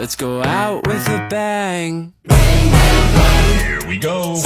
Let's go out with a bang. Here we go.